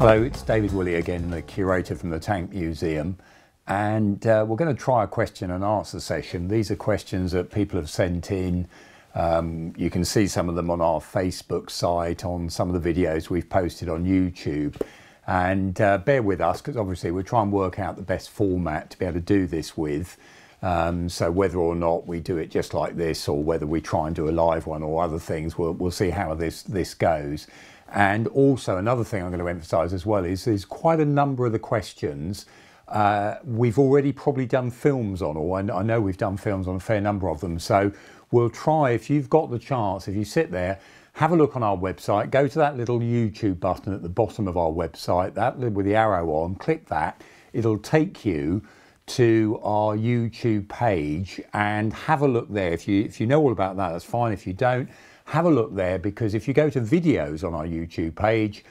Hello, it's David Willey again, the curator from the Tank Museum. And uh, we're going to try a question and answer session. These are questions that people have sent in. Um, you can see some of them on our Facebook site, on some of the videos we've posted on YouTube. And uh, bear with us because obviously we're trying to work out the best format to be able to do this with. Um, so whether or not we do it just like this or whether we try and do a live one or other things, we'll, we'll see how this, this goes. And also another thing I'm going to emphasise as well is there's quite a number of the questions uh, we've already probably done films on, or I know we've done films on a fair number of them. So we'll try, if you've got the chance, if you sit there, have a look on our website, go to that little YouTube button at the bottom of our website, that with the arrow on, click that. It'll take you to our YouTube page and have a look there. If you if you know all about that, that's fine. If you don't, have a look there because if you go to videos on our YouTube page,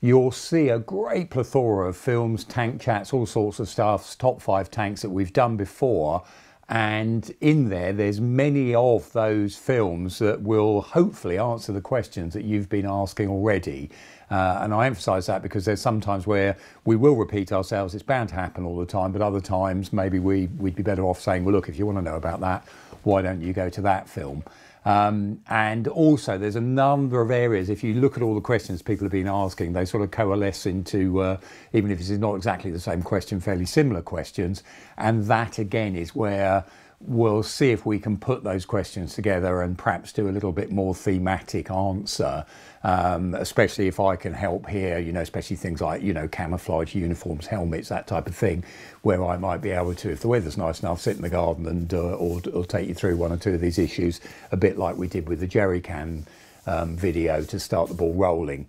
you'll see a great plethora of films, tank chats, all sorts of stuff, top five tanks that we've done before. And in there, there's many of those films that will hopefully answer the questions that you've been asking already. Uh, and I emphasize that because there's sometimes where we will repeat ourselves. It's bound to happen all the time, but other times maybe we, we'd be better off saying, well, look, if you want to know about that, why don't you go to that film? Um, and also, there's a number of areas. If you look at all the questions people have been asking, they sort of coalesce into, uh, even if it's not exactly the same question, fairly similar questions. And that again is where we'll see if we can put those questions together and perhaps do a little bit more thematic answer, um, especially if I can help here, you know, especially things like, you know, camouflage uniforms, helmets, that type of thing, where I might be able to, if the weather's nice enough, sit in the garden and uh, or, or take you through one or two of these issues, a bit like we did with the jerry can um, video to start the ball rolling.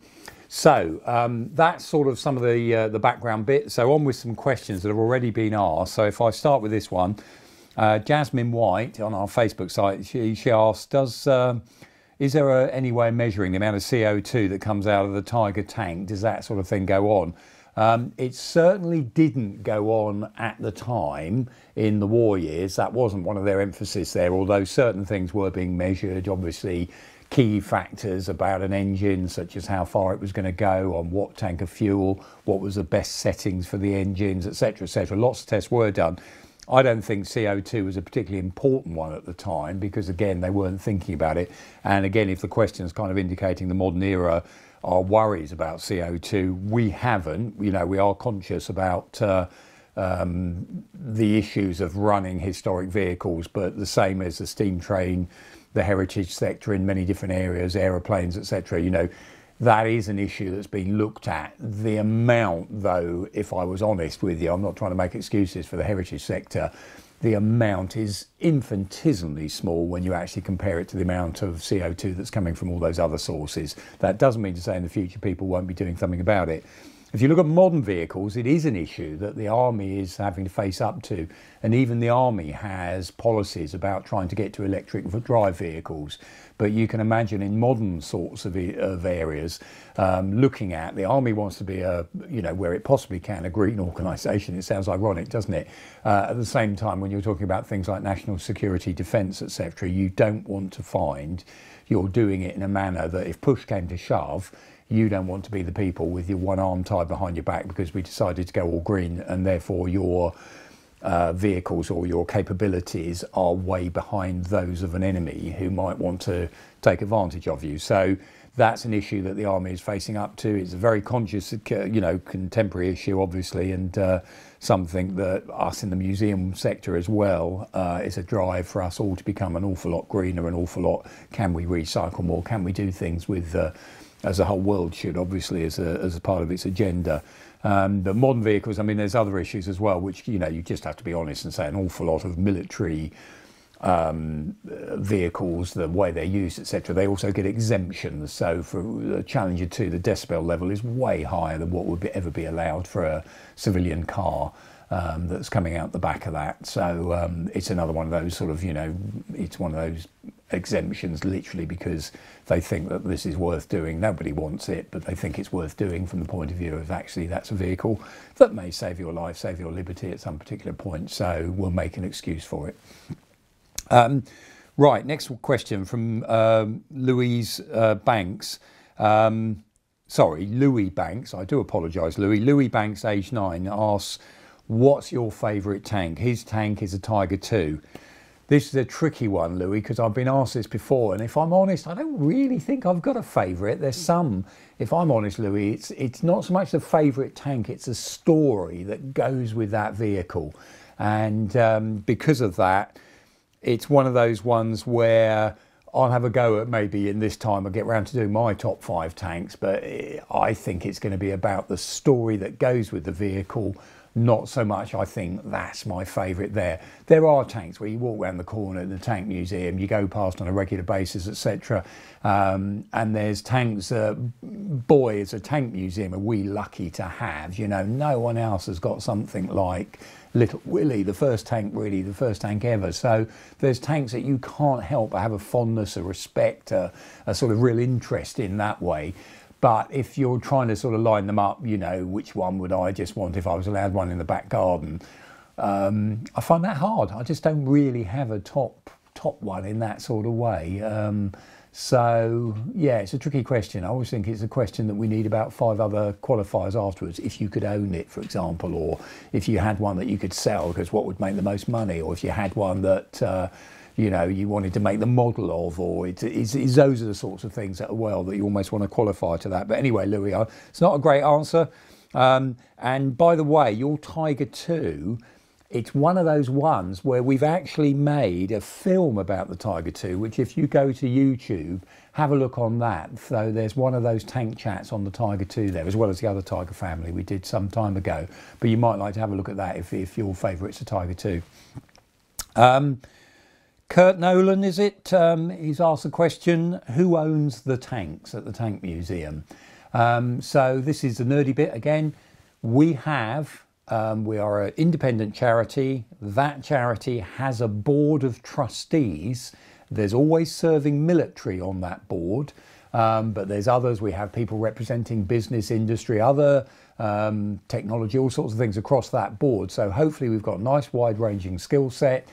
So um, that's sort of some of the uh, the background bit. So on with some questions that have already been asked. So if I start with this one, uh, Jasmine White on our Facebook site, she, she asked, does, uh, is there a, any way of measuring the amount of CO2 that comes out of the Tiger tank? Does that sort of thing go on? Um, it certainly didn't go on at the time in the war years. That wasn't one of their emphasis there, although certain things were being measured. Obviously, key factors about an engine, such as how far it was going to go, on what tank of fuel, what was the best settings for the engines, etc., etc. Lots of tests were done. I don't think CO2 was a particularly important one at the time because, again, they weren't thinking about it. And again, if the question is kind of indicating the modern era are worries about CO2, we haven't. You know, we are conscious about uh, um, the issues of running historic vehicles, but the same as the steam train, the heritage sector in many different areas, aeroplanes, etc. You know, that is an issue that's been looked at. The amount, though, if I was honest with you, I'm not trying to make excuses for the heritage sector, the amount is infinitesimally small when you actually compare it to the amount of CO2 that's coming from all those other sources. That doesn't mean to say in the future people won't be doing something about it. If you look at modern vehicles, it is an issue that the army is having to face up to. And even the army has policies about trying to get to electric drive vehicles. But you can imagine in modern sorts of, of areas, um, looking at the army wants to be a, you know, where it possibly can, a green organisation. It sounds ironic, doesn't it? Uh, at the same time, when you're talking about things like national security, defence, etc., you don't want to find you're doing it in a manner that if push came to shove, you don't want to be the people with your one arm tied behind your back because we decided to go all green and therefore your uh, vehicles or your capabilities are way behind those of an enemy who might want to take advantage of you. So that's an issue that the army is facing up to. It's a very conscious, uh, you know, contemporary issue, obviously, and uh, something that us in the museum sector as well uh, is a drive for us all to become an awful lot greener, an awful lot. Can we recycle more? Can we do things with uh, as the whole world should, obviously, as a, as a part of its agenda. Um, but modern vehicles, I mean, there's other issues as well, which, you know, you just have to be honest and say an awful lot of military um, vehicles, the way they're used, etc., they also get exemptions. So for the Challenger 2, the decibel level is way higher than what would be, ever be allowed for a civilian car. Um, that's coming out the back of that. So um, it's another one of those sort of, you know, it's one of those exemptions literally because they think that this is worth doing. Nobody wants it, but they think it's worth doing from the point of view of actually that's a vehicle that may save your life, save your liberty at some particular point. So we'll make an excuse for it. Um, right, next question from um, Louise uh, Banks. Um, sorry, Louis Banks. I do apologise, Louis. Louis Banks, age nine, asks, "What's your favourite tank?" His tank is a Tiger Two. This is a tricky one, Louis, because I've been asked this before, and if I'm honest, I don't really think I've got a favourite. There's some, if I'm honest, Louis, it's it's not so much the favourite tank; it's a story that goes with that vehicle, and um, because of that, it's one of those ones where I'll have a go at maybe in this time I get round to doing my top five tanks, but I think it's going to be about the story that goes with the vehicle not so much. I think that's my favourite there. There are tanks where you walk around the corner at the tank museum, you go past on a regular basis, etc. Um, and there's tanks. Uh, boy, it's a tank museum are we lucky to have. You know, no one else has got something like Little Willie, the first tank, really, the first tank ever. So there's tanks that you can't help but have a fondness, a respect, a, a sort of real interest in that way. But if you're trying to sort of line them up, you know, which one would I just want if I was allowed one in the back garden? Um, I find that hard. I just don't really have a top top one in that sort of way. Um, so yeah, it's a tricky question. I always think it's a question that we need about five other qualifiers afterwards. If you could own it, for example, or if you had one that you could sell, because what would make the most money, or if you had one that uh, you know you wanted to make the model of, or it's, those are the sorts of things that are well that you almost want to qualify to that. But anyway, Louis, it's not a great answer. Um, and by the way, your Tiger Two, it's one of those ones where we've actually made a film about the Tiger Two, which if you go to YouTube, have a look on that. So there's one of those tank chats on the Tiger Two there, as well as the other Tiger family we did some time ago. But you might like to have a look at that if, if your favourite's a Tiger Two. Um, Kurt Nolan, is it? Um, he's asked the question who owns the tanks at the Tank Museum? Um, so, this is the nerdy bit again. We have, um, we are an independent charity. That charity has a board of trustees. There's always serving military on that board, um, but there's others. We have people representing business, industry, other um, technology, all sorts of things across that board. So, hopefully, we've got a nice wide ranging skill set.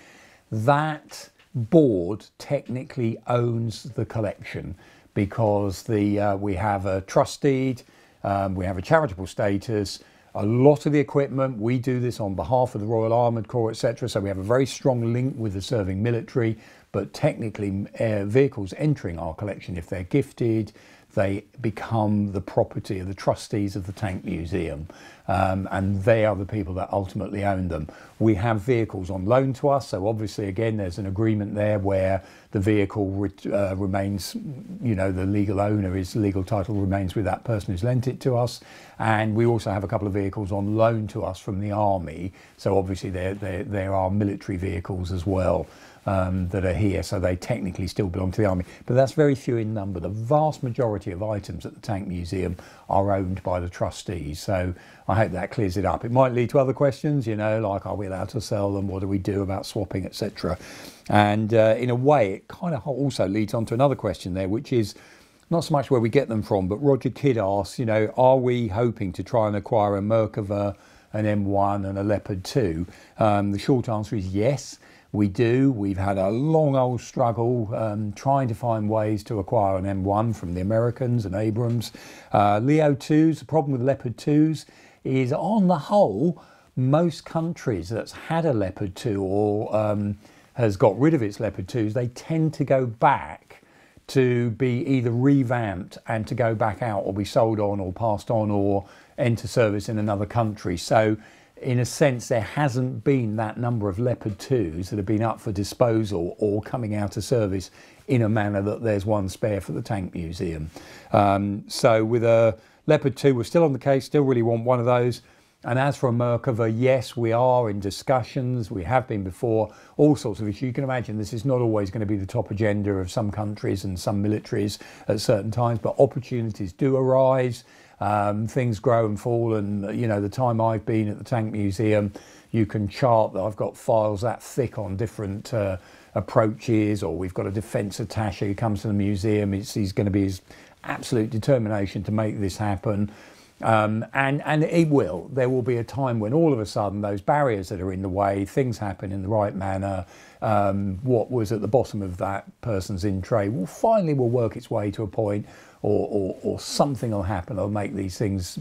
That board technically owns the collection because the uh, we have a trust deed, um, we have a charitable status. A lot of the equipment, we do this on behalf of the Royal Armoured Corps, etc. So we have a very strong link with the serving military. But technically, uh, vehicles entering our collection, if they're gifted, they become the property of the trustees of the Tank Museum, um, and they are the people that ultimately own them. We have vehicles on loan to us, so obviously, again, there's an agreement there where the vehicle re uh, remains, you know, the legal owner is legal title remains with that person who's lent it to us, and we also have a couple of vehicles on loan to us from the army. So obviously, there there, there are military vehicles as well um, that are here, so they technically still belong to the army. But that's very few in number. The vast majority of items at the Tank Museum are owned by the trustees. So I hope that clears it up. It might lead to other questions, you know, like are we allowed to sell them? What do we do about swapping, etc. And uh, in a way, it kind of also leads on to another question there, which is not so much where we get them from, but Roger Kidd asks, you know, are we hoping to try and acquire a Merkava, an M1, and a Leopard 2? Um, the short answer is yes. We do. We've had a long old struggle um, trying to find ways to acquire an M1 from the Americans and Abrams. Uh, Leo 2s, the problem with Leopard 2s is on the whole, most countries that's had a Leopard 2 or um, has got rid of its Leopard 2s, they tend to go back to be either revamped and to go back out or be sold on or passed on or enter service in another country. So in a sense, there hasn't been that number of Leopard 2s that have been up for disposal or coming out of service in a manner that there's one spare for the Tank Museum. Um, so with a Leopard 2, we're still on the case, still really want one of those. And as for a Merkava, yes, we are in discussions. We have been before, all sorts of issues. You can imagine this is not always going to be the top agenda of some countries and some militaries at certain times, but opportunities do arise. Um, things grow and fall, and you know the time I've been at the Tank Museum, you can chart that I've got files that thick on different uh, approaches, or we've got a defence attaché who comes to the museum. It's, he's going to be his absolute determination to make this happen. Um, and, and it will. There will be a time when all of a sudden those barriers that are in the way, things happen in the right manner. Um, what was at the bottom of that person's in tray will finally will work its way to a point or, or, or something will happen or make these things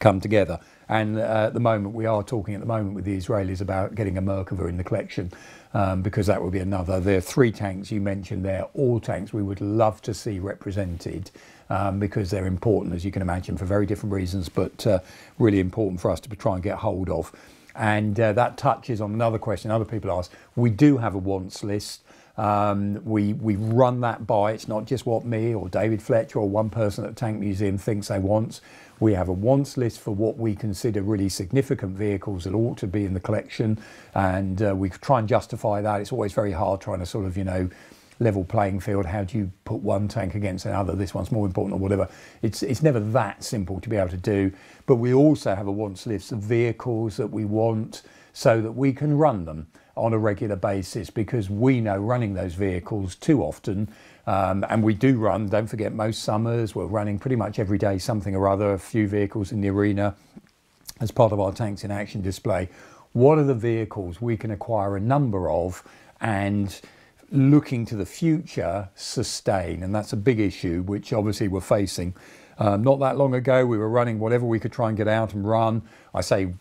come together. And uh, at the moment, we are talking at the moment with the Israelis about getting a Merkava in the collection um, because that will be another. There are three tanks you mentioned there, all tanks we would love to see represented um, because they're important, as you can imagine, for very different reasons, but uh, really important for us to try and get hold of. And uh, that touches on another question other people ask. We do have a wants list. Um, we, we run that by, it's not just what me or David Fletcher or one person at the Tank Museum thinks they want. We have a wants list for what we consider really significant vehicles that ought to be in the collection, and uh, we try and justify that. It's always very hard trying to sort of, you know, level playing field. How do you put one tank against another? This one's more important or whatever. It's, it's never that simple to be able to do. But we also have a wants list of vehicles that we want so that we can run them on a regular basis because we know running those vehicles too often um, and we do run, don't forget, most summers we're running pretty much every day something or other, a few vehicles in the arena as part of our Tanks in Action display. What are the vehicles we can acquire a number of and looking to the future sustain? And that's a big issue, which obviously we're facing. Um, not that long ago, we were running whatever we could try and get out and run. I say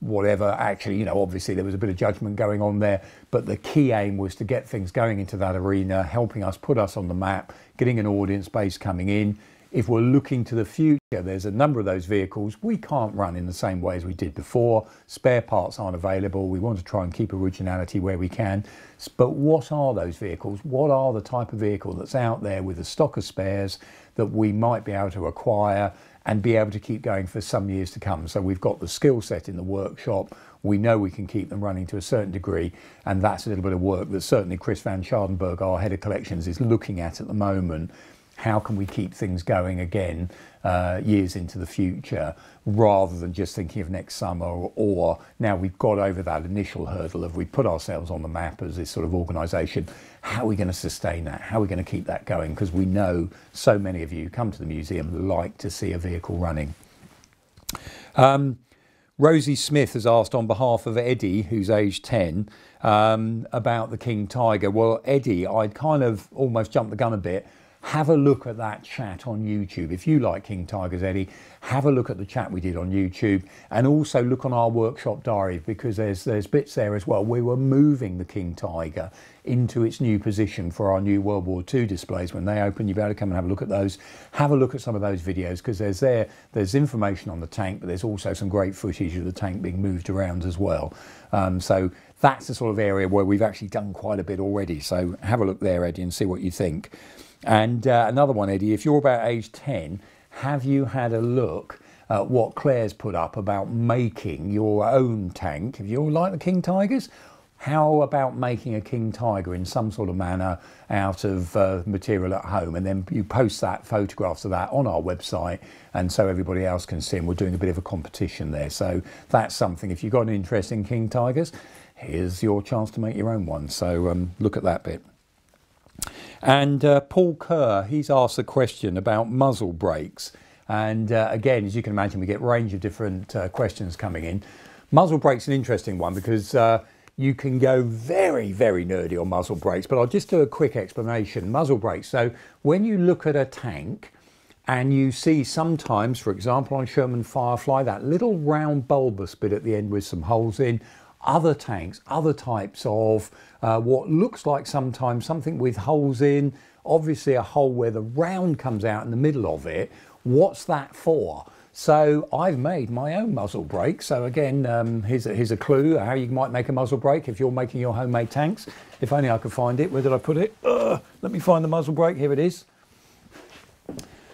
whatever, actually, you know, obviously there was a bit of judgment going on there, but the key aim was to get things going into that arena, helping us put us on the map, getting an audience base coming in. If we're looking to the future, there's a number of those vehicles we can't run in the same way as we did before. Spare parts aren't available. We want to try and keep originality where we can. But what are those vehicles? What are the type of vehicle that's out there with a stock of spares that we might be able to acquire and be able to keep going for some years to come. So we've got the skill set in the workshop. We know we can keep them running to a certain degree, and that's a little bit of work that certainly Chris van Schaardenburg, our head of collections, is looking at at the moment how can we keep things going again uh, years into the future rather than just thinking of next summer or, or, now we've got over that initial hurdle of we put ourselves on the map as this sort of organisation how are we going to sustain that? How are we going to keep that going? Because we know so many of you come to the museum like to see a vehicle running. Um, Rosie Smith has asked on behalf of Eddie, who's aged 10, um, about the King Tiger. Well, Eddie, I'd kind of almost jumped the gun a bit have a look at that chat on YouTube. If you like King Tigers Eddie, have a look at the chat we did on YouTube and also look on our workshop diary because there's there's bits there as well. We were moving the King Tiger into its new position for our new World War II displays. When they open, You'll be able to come and have a look at those. Have a look at some of those videos because there's there there's information on the tank, but there's also some great footage of the tank being moved around as well. Um, so that's the sort of area where we've actually done quite a bit already. So have a look there, Eddie, and see what you think. And uh, another one, Eddie, if you're about age 10, have you had a look at what Claire's put up about making your own tank? If you like the King Tigers, how about making a King Tiger in some sort of manner out of uh, material at home? And then you post that photographs of that on our website and so everybody else can see and we're doing a bit of a competition there. So that's something. If you've got an interest in King Tigers here's your chance to make your own one. So um, look at that bit and uh, Paul Kerr, he's asked a question about muzzle brakes. And uh, again, as you can imagine, we get a range of different uh, questions coming in. Muzzle brakes an interesting one because uh, you can go very, very nerdy on muzzle brakes, but I'll just do a quick explanation. Muzzle brakes. So when you look at a tank and you see sometimes, for example, on Sherman Firefly, that little round bulbous bit at the end with some holes in, other tanks, other types of uh, what looks like sometimes something with holes in, obviously a hole where the round comes out in the middle of it. What's that for? So I've made my own muzzle brake. So again, um, here's, a, here's a clue how you might make a muzzle brake if you're making your homemade tanks. If only I could find it. Where did I put it? Let me find the muzzle brake. Here it is.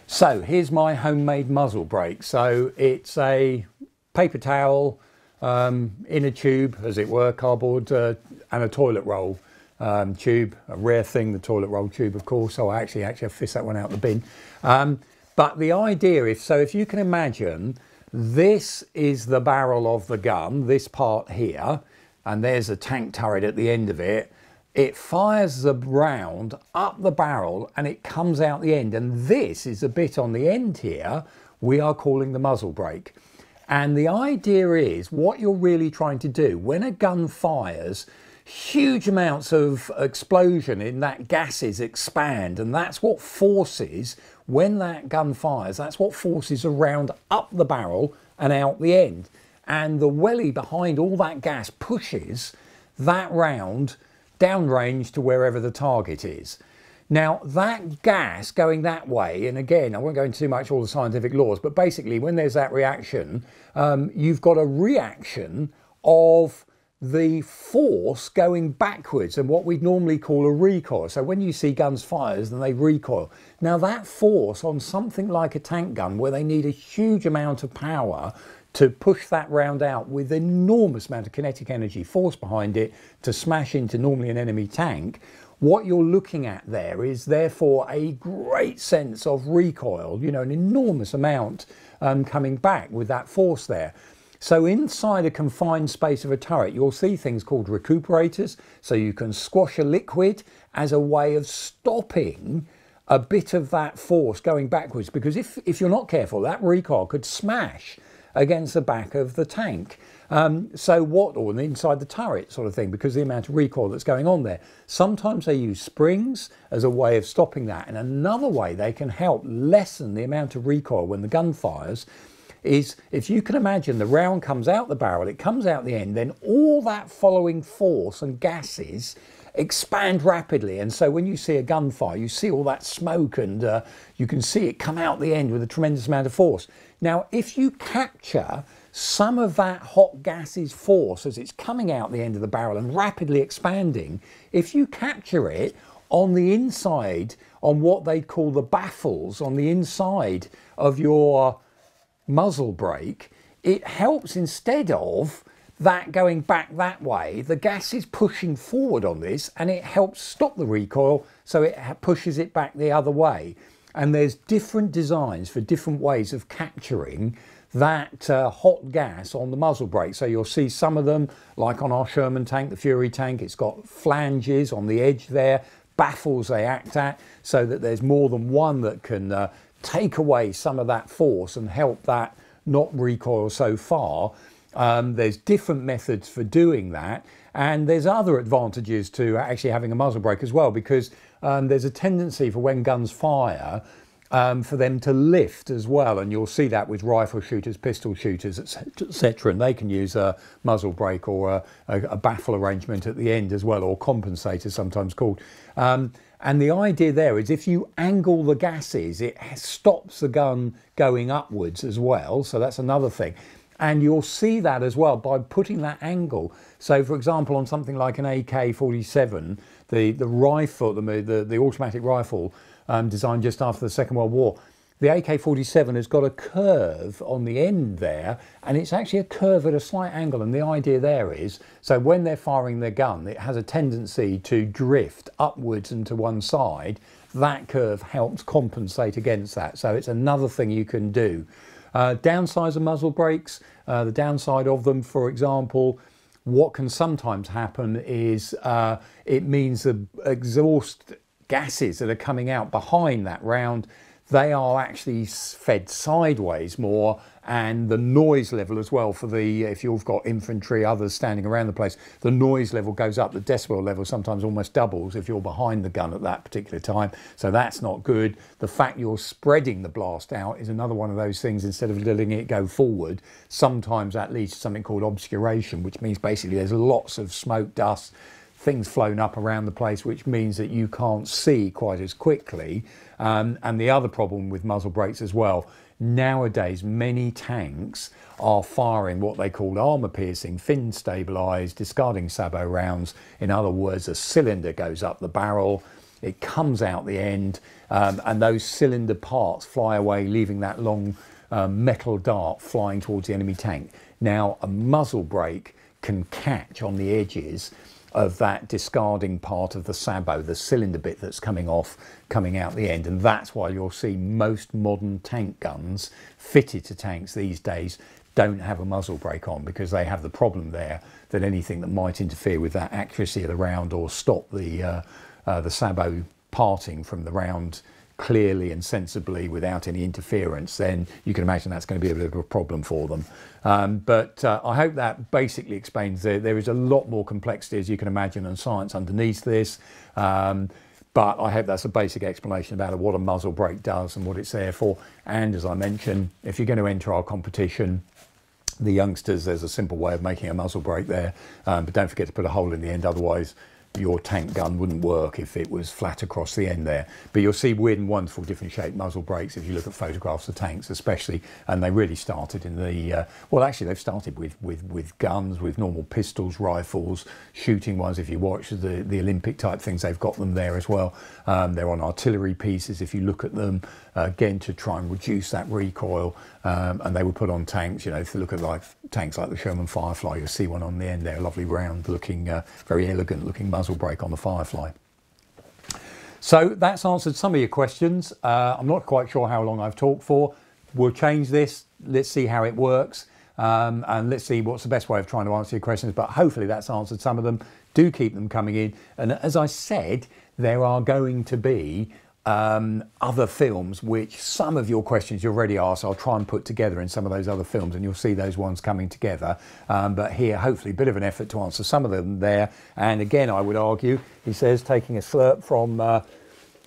So here's my homemade muzzle brake. So it's a paper towel, um, in a tube, as it were, cardboard uh, and a toilet roll um, tube, a rare thing, the toilet roll tube, of course. So I actually actually have that one out of the bin. Um, but the idea, if so, if you can imagine, this is the barrel of the gun, this part here, and there's a tank turret at the end of it. It fires the round up the barrel and it comes out the end. And this is a bit on the end here we are calling the muzzle brake. And the idea is what you're really trying to do when a gun fires, huge amounts of explosion in that gases expand, and that's what forces when that gun fires, that's what forces around up the barrel and out the end. And the welly behind all that gas pushes that round downrange to wherever the target is. Now, that gas going that way, and again, I won't go into too much all the scientific laws, but basically, when there's that reaction, um, you've got a reaction of the force going backwards and what we'd normally call a recoil. So when you see guns fires, then they recoil. Now that force on something like a tank gun where they need a huge amount of power to push that round out with enormous amount of kinetic energy force behind it to smash into normally an enemy tank, what you're looking at there is therefore a great sense of recoil, you know, an enormous amount um, coming back with that force there. So inside a confined space of a turret, you'll see things called recuperators. So you can squash a liquid as a way of stopping a bit of that force going backwards. Because if, if you're not careful, that recoil could smash against the back of the tank. Um, so what, or inside the turret sort of thing, because the amount of recoil that's going on there. Sometimes they use springs as a way of stopping that. And another way they can help lessen the amount of recoil when the gun fires is if you can imagine the round comes out the barrel, it comes out the end, then all that following force and gases expand rapidly. And so when you see a gunfire, you see all that smoke and uh, you can see it come out the end with a tremendous amount of force. Now, if you capture some of that hot gas's force as it's coming out the end of the barrel and rapidly expanding, if you capture it on the inside, on what they call the baffles, on the inside of your muzzle brake, it helps instead of that going back that way, the gas is pushing forward on this and it helps stop the recoil so it pushes it back the other way. And there's different designs for different ways of capturing that uh, hot gas on the muzzle brake. So you'll see some of them, like on our Sherman tank, the Fury tank, it's got flanges on the edge there, baffles they act at, so that there's more than one that can uh, take away some of that force and help that not recoil so far. Um, there's different methods for doing that. And there's other advantages to actually having a muzzle brake as well, because um, there's a tendency for when guns fire um, for them to lift as well. And you'll see that with rifle shooters, pistol shooters, etc. And they can use a muzzle brake or a, a, a, baffle arrangement at the end as well, or compensator sometimes called. Um, and the idea there is if you angle the gases, it stops the gun going upwards as well. So that's another thing. And you'll see that as well by putting that angle. So, for example, on something like an AK 47, the, the rifle, the, the, the automatic rifle, um, designed just after the Second World War. The AK-47 has got a curve on the end there, and it's actually a curve at a slight angle. And the idea there is, so when they're firing their gun, it has a tendency to drift upwards and to one side. That curve helps compensate against that. So it's another thing you can do. Uh, downsides of muzzle brakes, uh, the downside of them, for example, what can sometimes happen is uh, it means the exhaust gases that are coming out behind that round, they are actually fed sideways more and the noise level as well for the if you've got infantry others standing around the place the noise level goes up the decibel level sometimes almost doubles if you're behind the gun at that particular time so that's not good the fact you're spreading the blast out is another one of those things instead of letting it go forward sometimes that leads to something called obscuration which means basically there's lots of smoke dust things flown up around the place, which means that you can't see quite as quickly. Um, and the other problem with muzzle brakes as well, nowadays many tanks are firing what they call armor piercing, fin stabilized, discarding sabot rounds. In other words, a cylinder goes up the barrel, it comes out the end, um, and those cylinder parts fly away, leaving that long um, metal dart flying towards the enemy tank. Now, a muzzle brake can catch on the edges of that discarding part of the sabot, the cylinder bit that's coming off, coming out the end. And that's why you'll see most modern tank guns fitted to tanks these days don't have a muzzle brake on because they have the problem there that anything that might interfere with that accuracy of the round or stop the, uh, uh, the sabot parting from the round clearly and sensibly without any interference, then you can imagine that's going to be a bit of a problem for them. Um, but uh, I hope that basically explains that there is a lot more complexity, as you can imagine, and science underneath this. Um, but I hope that's a basic explanation about what a muzzle brake does and what it's there for. And as I mentioned, if you're going to enter our competition, the youngsters, there's a simple way of making a muzzle brake there, um, but don't forget to put a hole in the end, otherwise your tank gun wouldn't work if it was flat across the end there. But you'll see weird and wonderful different shaped muzzle brakes if you look at photographs of tanks especially. And they really started in the, uh, well actually they've started with, with, with guns, with normal pistols, rifles, shooting ones. If you watch the, the Olympic type things, they've got them there as well. Um, they're on artillery pieces if you look at them, again to try and reduce that recoil. Um, and they were put on tanks, you know, if you look at like tanks like the Sherman Firefly, you'll see one on the end there, a lovely round looking, uh, very elegant looking muzzle muzzle brake on the Firefly. So that's answered some of your questions. Uh, I'm not quite sure how long I've talked for. We'll change this. Let's see how it works. Um, and let's see what's the best way of trying to answer your questions. But hopefully that's answered some of them. Do keep them coming in. And as I said, there are going to be um, other films, which some of your questions you already asked, I'll try and put together in some of those other films, and you'll see those ones coming together. Um, but here, hopefully, a bit of an effort to answer some of them there. And again, I would argue, he says, taking a slurp from uh,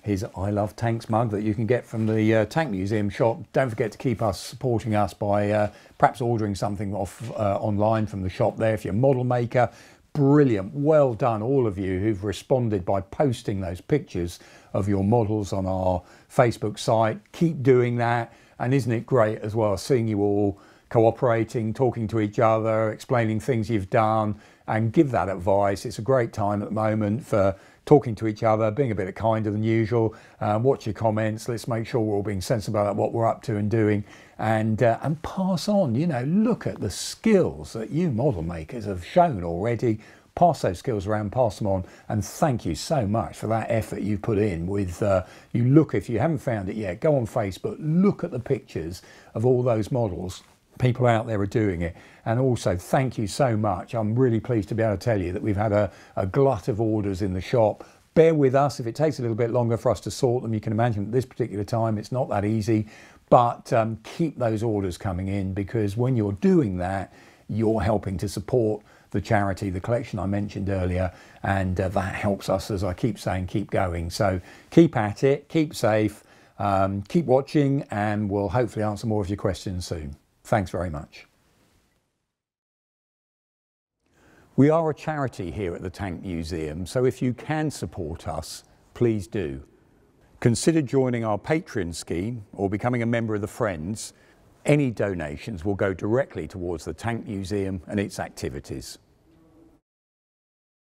his I Love Tanks mug that you can get from the uh, Tank Museum shop. Don't forget to keep us supporting us by uh, perhaps ordering something off uh, online from the shop there. If you're a model maker, brilliant. Well done, all of you who've responded by posting those pictures of your models on our Facebook site. Keep doing that. And isn't it great as well, seeing you all cooperating, talking to each other, explaining things you've done, and give that advice. It's a great time at the moment for talking to each other, being a bit kinder than usual. Um, watch your comments. Let's make sure we're all being sensible about what we're up to and doing, and uh, and pass on. You know, look at the skills that you model makers have shown already pass those skills around, pass them on, and thank you so much for that effort you've put in. With uh, you look, if you haven't found it yet, go on Facebook, look at the pictures of all those models. People out there are doing it, and also thank you so much. I'm really pleased to be able to tell you that we've had a, a glut of orders in the shop. Bear with us if it takes a little bit longer for us to sort them. You can imagine at this particular time it's not that easy, but um, keep those orders coming in because when you're doing that, you're helping to support the charity, the collection I mentioned earlier, and uh, that helps us, as I keep saying, keep going. So keep at it, keep safe, um, keep watching, and we'll hopefully answer more of your questions soon. Thanks very much. We are a charity here at the Tank Museum, so if you can support us, please do. Consider joining our Patreon scheme or becoming a member of the Friends any donations will go directly towards the Tank Museum and its activities.